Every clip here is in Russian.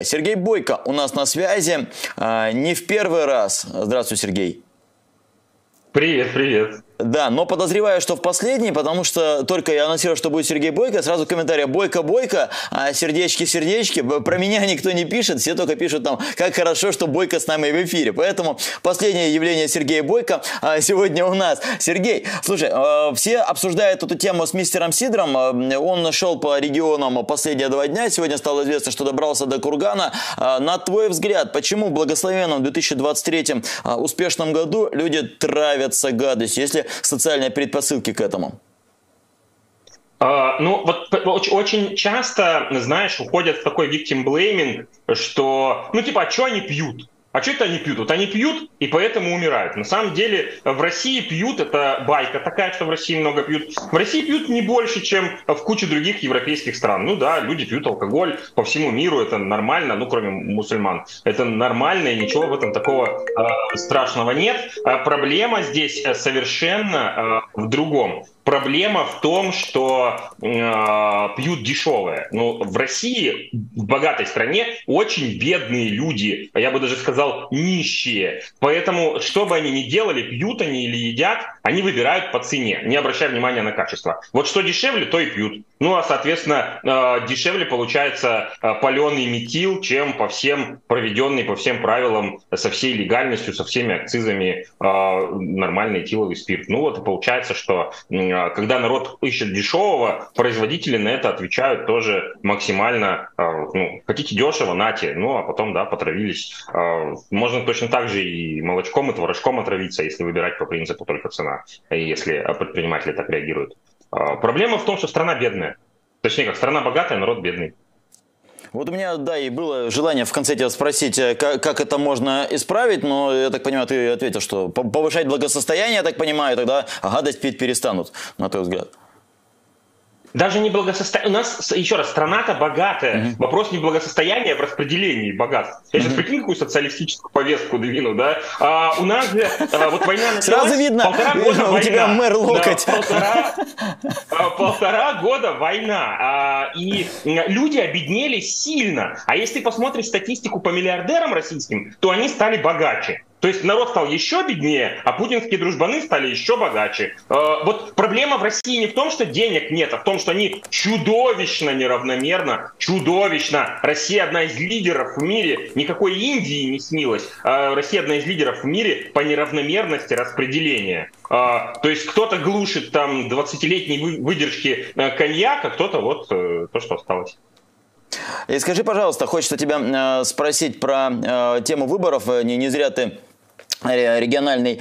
Сергей Бойко у нас на связи. А, не в первый раз. Здравствуй, Сергей. Привет, привет. Да, но подозреваю, что в последний, потому что только я анонсировал, что будет Сергей Бойко, сразу комментарий Бойко-Бойко, а сердечки-сердечки, про меня никто не пишет, все только пишут там, как хорошо, что Бойко с нами в эфире. Поэтому последнее явление Сергея Бойко а, сегодня у нас. Сергей, слушай, а, все обсуждают эту тему с мистером Сидором, а, он шел по регионам последние два дня, сегодня стало известно, что добрался до Кургана. На твой взгляд, почему в благословенном 2023 успешном году люди травятся гадостью? Если социальные предпосылки к этому? Uh, ну, вот очень часто, знаешь, уходят в такой victim blaming, что, ну, типа, а что они пьют? А что это они пьют? Вот они пьют и поэтому умирают. На самом деле в России пьют, это байка такая, что в России много пьют. В России пьют не больше, чем в куче других европейских стран. Ну да, люди пьют алкоголь по всему миру, это нормально, ну кроме мусульман. Это нормально и ничего в этом такого э, страшного нет. А проблема здесь совершенно э, в другом. Проблема в том, что э, пьют дешевое. Ну, в России, в богатой стране, очень бедные люди, а я бы даже сказал нищие. Поэтому, что бы они ни делали, пьют они или едят, они выбирают по цене, не обращая внимания на качество. Вот что дешевле, то и пьют. Ну, а, соответственно, э, дешевле получается э, паленый метил, чем по всем проведенный, по всем правилам, со всей легальностью, со всеми акцизами э, нормальный этиловый спирт. Ну, вот и получается, что когда народ ищет дешевого, производители на это отвечают тоже максимально, ну, хотите дешево, нате, ну, а потом, да, потравились. Можно точно так же и молочком, и творожком отравиться, если выбирать по принципу только цена, если предприниматели так реагируют. А, проблема в том, что страна бедная. Точнее, как страна богатая, народ бедный. Вот у меня, да, и было желание в конце тебя спросить, э, как, как это можно исправить, но я так понимаю, ты ответил, что повышать благосостояние, я так понимаю, тогда гадость пить перестанут, на твой взгляд. Даже не благосостояние. У нас, еще раз, страна-то богатая. Uh-huh. Вопрос не благосостояния, а в распределении богатств. Я uh-huh. сейчас прикинь, какую социалистическую повестку двину, да? А, у нас же а, вот война началась... Сразу видно, полтора года у война. тебя мэр локоть. Да, полтора, а, полтора года война. А, и люди обеднели сильно. А если посмотреть статистику по миллиардерам российским, то они стали богаче. То есть народ стал еще беднее, а путинские дружбаны стали еще богаче. Э, вот проблема в России не в том, что денег нет, а в том, что они чудовищно неравномерно, чудовищно. Россия одна из лидеров в мире, никакой Индии не снилось. Э, Россия одна из лидеров в мире по неравномерности распределения. Э, то есть кто-то глушит там 20-летней выдержки коньяка, кто-то вот то, что осталось. И скажи, пожалуйста, хочется тебя спросить про э, тему выборов. Не, не зря ты региональный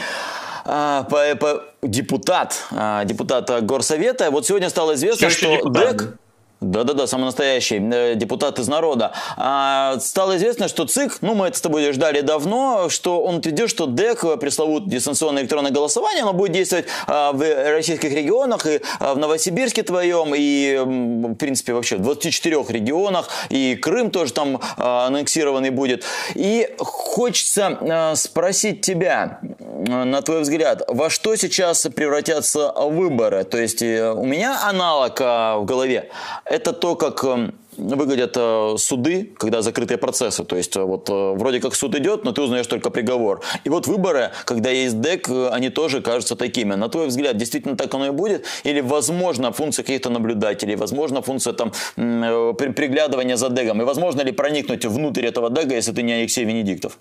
а, по, по, депутат, а, депутат Горсовета. Вот сегодня стало известно, Все что ДЭК... Да-да-да, самый настоящий э, депутат из народа. А, стало известно, что ЦИК, ну мы это с тобой ждали давно, что он утвердил, что ДЭК, пресловут дистанционное электронное голосование, оно будет действовать а, в российских регионах, и а, в Новосибирске твоем, и в принципе вообще в 24 регионах, и Крым тоже там а, аннексированный будет. И хочется а, спросить тебя, на твой взгляд, во что сейчас превратятся выборы? То есть э, у меня аналог а, в голове это то, как эм, выглядят э, суды, когда закрытые процессы. То есть э, вот э, вроде как суд идет, но ты узнаешь только приговор. И вот выборы, когда есть ДЭК, они тоже кажутся такими. На твой взгляд, действительно так оно и будет? Или возможно функция каких-то наблюдателей, возможно функция там приглядывания за ДЭГом? И возможно ли проникнуть внутрь этого ДЭГа, если ты не Алексей Венедиктов?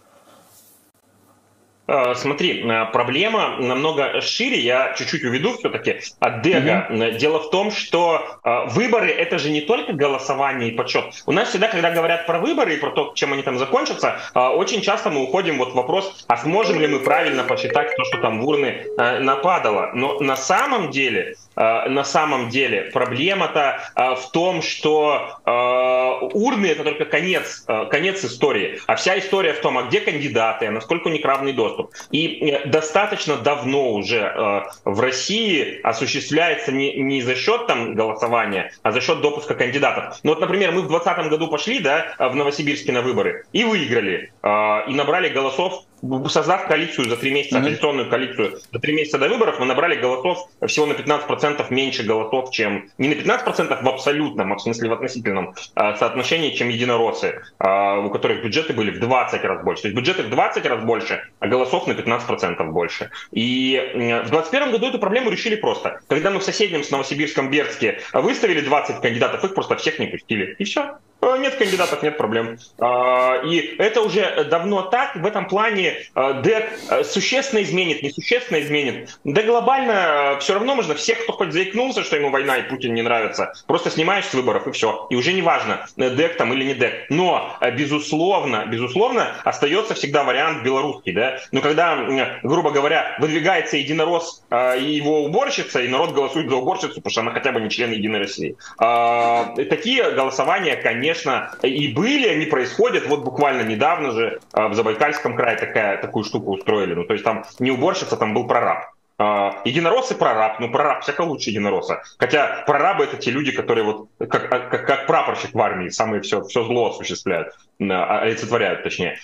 Э, смотри, э, проблема намного шире, я чуть-чуть уведу все-таки от Дега. Mm-hmm. Дело в том, что выборы это же не только голосование и подсчет. У нас всегда, когда говорят про выборы и про то, чем они там закончатся, очень часто мы уходим вот в вопрос, а сможем ли мы правильно посчитать то, что там в урны нападало. Но на самом деле на самом деле. Проблема-то э, в том, что э, урны это только конец, конец истории. А вся история в том, а где кандидаты, а насколько у них равный доступ. И достаточно давно уже в России осуществляется не, не за счет там голосования, а за счет допуска кандидатов. Ну вот, например, мы в 2020 году пошли да, в Новосибирске на выборы и выиграли. И набрали голосов создав коалицию за три месяца, оппозиционную коалицию за три месяца до выборов, мы набрали голосов всего на 15% меньше голосов, чем не на 15% в абсолютном, в смысле в относительном а, соотношении, чем единороссы, а, у которых бюджеты были в 20 раз больше. То есть бюджеты в 20 раз больше, а голосов на 15% больше. И в 2021 году эту проблему решили просто. Когда мы в соседнем с Новосибирском Бердске выставили 20 кандидатов, их просто всех не пустили. И все. Э, нет кандидатов, нет проблем. А, и это уже давно так. В этом плане э, ДЭК э, существенно изменит, несущественно изменит. Да глобально все равно можно всех, кто хоть заикнулся, что ему война и Путин не нравится, просто снимаешь с выборов и все. И уже не важно, ДЭК там или не ДЭК. Но, безусловно, безусловно, остается всегда вариант белорусский. Да? Но когда, грубо говоря, выдвигается единорос и его уборщица, и народ голосует за уборщицу, потому что она хотя бы не член Единой России. А, такие голосования, конечно, конечно, и были, они происходят. Вот буквально недавно же а, в Забайкальском крае такая, такую штуку устроили. Ну, то есть там не уборщица, там был прораб. Uh, единороссы прораб, ну прораб всяко лучше единоросса. Хотя прорабы это те люди, которые вот как, как, как прапорщик в армии, самые все, все зло осуществляют, олицетворяют точнее.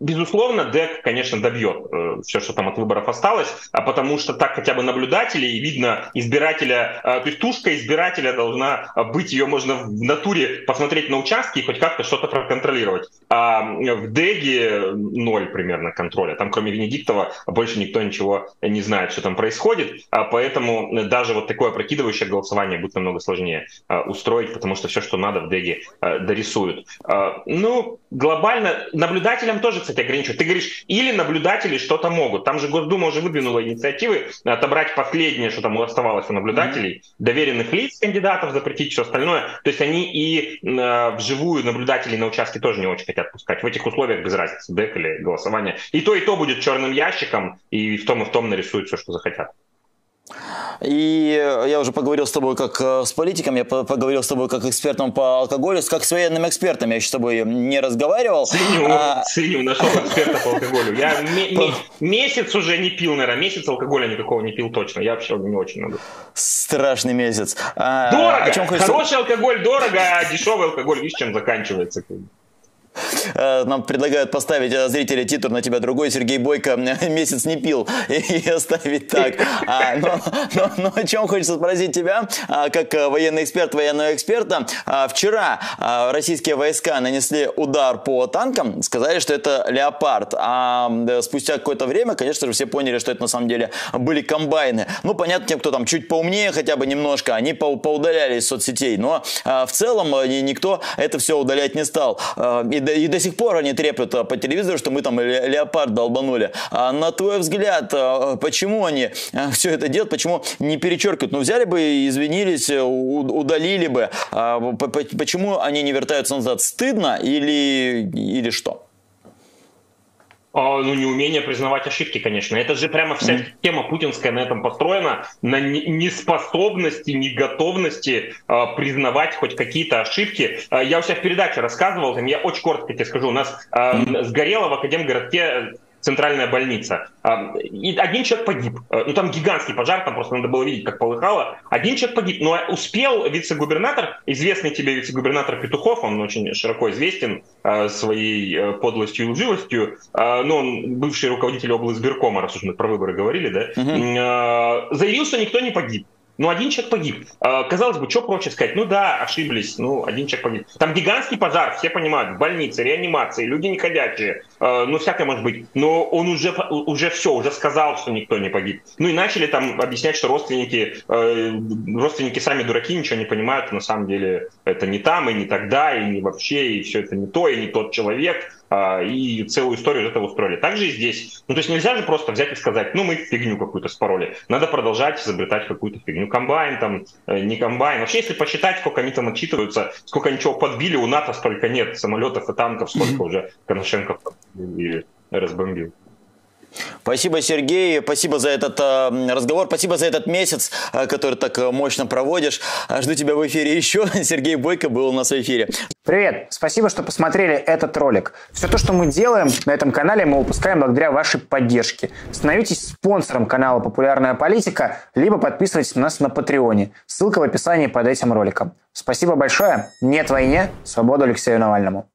Безусловно, ДЭК, конечно, добьет э, все, что там от выборов осталось, а потому что так хотя бы наблюдателей видно избирателя, э, то есть тушка избирателя должна быть, ее можно в натуре посмотреть на участке и хоть как-то что-то проконтролировать. А в ДЭГе ноль примерно контроля. Там кроме Венедиктова больше никто ничего не знает, что там происходит, а поэтому даже вот такое прокидывающее голосование будет намного сложнее э, устроить, потому что все, что надо в ДЭГе э, дорисуют. Э, ну, глобально наблюдателям тоже кстати, ограничивают. Ты говоришь, или наблюдатели что-то могут. Там же Госдума уже выдвинула инициативы отобрать последнее, что там оставалось у наблюдателей, mm-hmm. доверенных лиц кандидатов, запретить все остальное. То есть они и э, вживую наблюдателей на участке тоже не очень хотят пускать. В этих условиях без разницы, ДЭК или голосование. И то, и то будет черным ящиком, и в том, и в том нарисуют все, что захотят. И я уже поговорил с тобой как э, с политиком, я поговорил с тобой как экспертом по алкоголю, как с военным экспертом. Я еще с тобой не разговаривал. Свинью, а... свинью нашел эксперта по алкоголю. Я месяц уже не пил, наверное, месяц алкоголя никакого не пил точно. Я вообще не очень много. Страшный месяц. А, дорого! Хороший алкоголь дорого, а дешевый алкоголь, видишь, чем заканчивается. Э, нам предлагают поставить э, зрителя титр на тебя другой. Сергей Бойко э, месяц не пил и оставить так. А, но, но, но о чем хочется спросить тебя, а, как военный эксперт, военного эксперта. А, вчера российские войска нанесли удар по танкам, сказали, что это «Леопард». А спустя какое-то время, конечно же, все поняли, что это на самом деле были комбайны. Ну, понятно, тем, кто там чуть поумнее хотя бы немножко, они поудаляли из соцсетей. Но в целом никто это все удалять не стал. И и до сих пор они треплют а, по телевизору, что мы там леопард долбанули. А на твой взгляд, а, почему они а, все это делают, почему не перечеркивают? Ну, взяли бы, извинились, удалили бы. Почему они не вертаются назад? Стыдно или, или что? Ну, неумение признавать ошибки, конечно. Это же прямо вся mm. тема путинская на этом построена, на неспособности, неготовности э, признавать хоть какие-то ошибки. Э, я у себя в передаче рассказывал, там, я очень коротко тебе скажу, у нас э, mm. сгорело в Академгородке центральная больница. А, и один человек погиб. Э, ну, там гигантский пожар, там просто надо было видеть, как полыхало. Один человек погиб, но успел вице-губернатор, известный тебе вице-губернатор Петухов, он очень широко известен э, своей э, подлостью и лживостью, ну, он бывший руководитель облсбиркома, раз уж мы про выборы говорили, да, угу. заявил, что никто не погиб. Ну, один человек погиб. А, казалось бы, что проще сказать? Ну да, ошиблись, ну, один человек погиб. Там гигантский пожар, все понимают, больницы, реанимации, люди не ходячие, а, ну, всякое может быть. Но он уже, уже все, уже сказал, что никто не погиб. Ну и начали там объяснять, что родственники, а, родственники сами дураки, ничего не понимают, на самом деле это не там, и не тогда, и не вообще, и все это не то, и не тот человек. А, и целую историю из этого устроили. Также и здесь. Ну, то есть нельзя же просто взять и сказать, ну, мы фигню какую-то спороли. Надо продолжать изобретать какую-то фигню. Комбайн там, э, не комбайн. Вообще, если посчитать, сколько они там отчитываются, сколько они чего подбили, у НАТО столько нет самолетов и танков, сколько уже Коношенко разбомбил. Спасибо, Сергей. Спасибо за этот э, разговор. Спасибо за этот месяц, э, который так э, мощно проводишь. Жду тебя в эфире еще. Сергей Бойко был у нас в эфире. Привет. Спасибо, что посмотрели этот ролик. Все то, что мы делаем на этом канале, мы выпускаем благодаря вашей поддержке. Становитесь спонсором канала «Популярная политика», либо подписывайтесь на нас на Патреоне. Ссылка в описании под этим роликом. Спасибо большое. Нет войне. Свободу Алексею Навальному.